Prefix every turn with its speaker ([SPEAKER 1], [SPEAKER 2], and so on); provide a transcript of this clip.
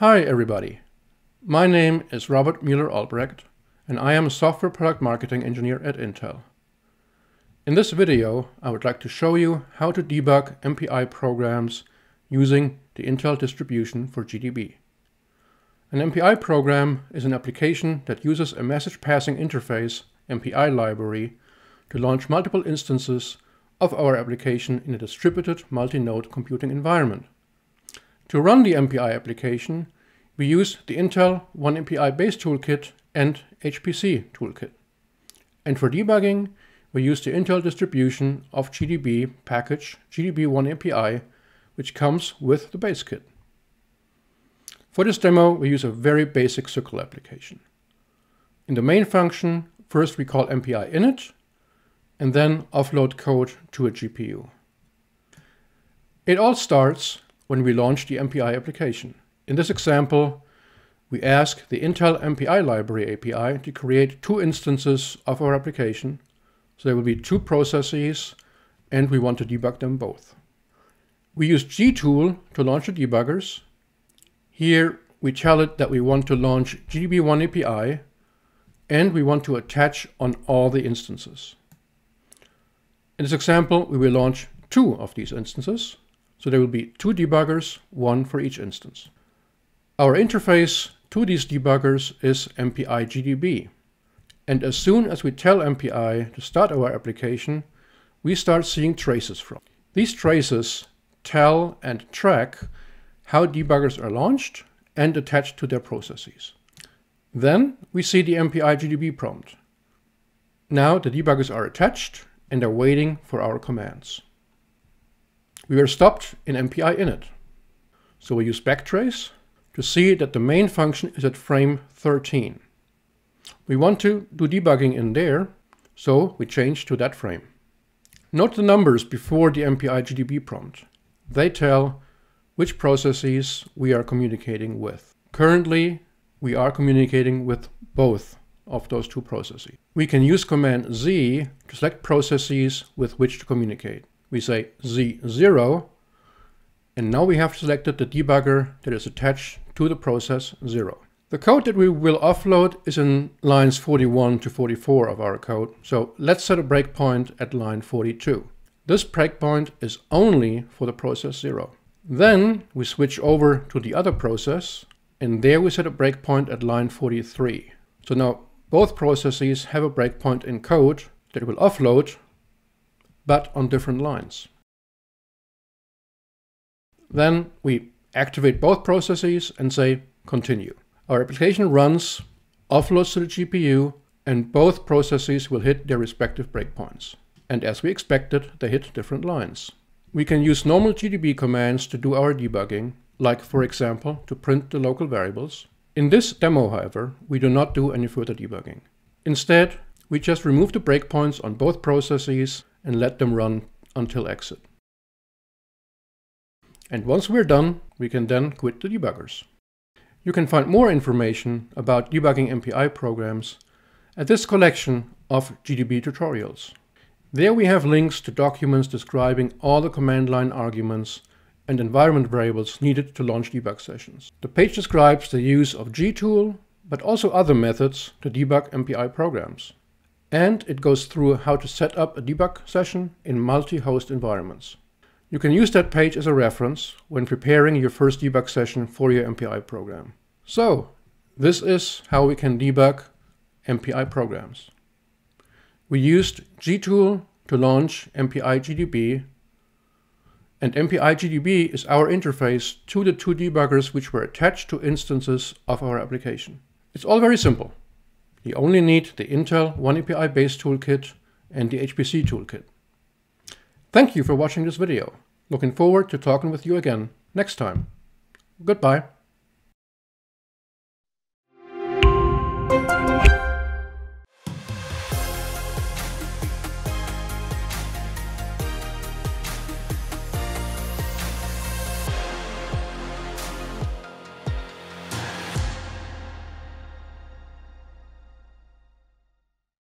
[SPEAKER 1] Hi everybody. My name is Robert Mueller Albrecht and I am a software product marketing engineer at Intel. In this video, I would like to show you how to debug MPI programs using the Intel distribution for GDB. An MPI program is an application that uses a message passing interface MPI library to launch multiple instances of our application in a distributed multi-node computing environment. To run the MPI application, we use the Intel OneAPI Base Toolkit and HPC Toolkit. And for debugging, we use the Intel distribution of GDB package gdb-oneapi, which comes with the base kit. For this demo, we use a very basic SYCL application. In the main function, first we call MPI init, and then offload code to a GPU. It all starts when we launch the MPI application. In this example, we ask the Intel MPI library API to create two instances of our application. So there will be two processes and we want to debug them both. We use gtool to launch the debuggers. Here we tell it that we want to launch gdb-oneapi and we want to attach on all the instances. In this example, we will launch two of these instances. So there will be two debuggers, one for each instance. Our interface to these debuggers is MPI GDB. And as soon as we tell MPI to start our application, we start seeing traces from. These traces tell and track how debuggers are launched and attached to their processes. Then we see the MPI GDB prompt. Now the debuggers are attached and are waiting for our commands. We were stopped in MPI init. So we use backtrace to see that the main function is at frame 13. We want to do debugging in there, so we change to that frame. Note the numbers before the MPI GDB prompt. They tell which processes we are communicating with. Currently, we are communicating with both of those two processes. We can use command Z to select processes with which to communicate. We say Z0, and now we have selected the debugger that is attached to the process 0. The code that we will offload is in lines 41 to 44 of our code, so let's set a breakpoint at line 42. This breakpoint is only for the process 0. Then we switch over to the other process, and there we set a breakpoint at line 43. So now both processes have a breakpoint in code that will offload, but on different lines. Then we activate both processes and say continue. Our application runs, offloads to the GPU, and both processes will hit their respective breakpoints. And as we expected, they hit different lines. We can use normal GDB commands to do our debugging, like for example, to print the local variables, in this demo, however, we do not do any further debugging. Instead, we just remove the breakpoints on both processes and let them run until exit. And once we're done, we can then quit the debuggers. You can find more information about debugging MPI programs at this collection of GDB tutorials. There we have links to documents describing all the command line arguments and environment variables needed to launch debug sessions. The page describes the use of gtool, but also other methods to debug MPI programs. And it goes through how to set up a debug session in multi-host environments. You can use that page as a reference when preparing your first debug session for your MPI program. So, this is how we can debug MPI programs. We used gtool to launch MPI GDB and MPI-GDB is our interface to the two debuggers which were attached to instances of our application. It's all very simple. You only need the Intel OneAPI Base Toolkit and the HPC Toolkit. Thank you for watching this video. Looking forward to talking with you again next time. Goodbye.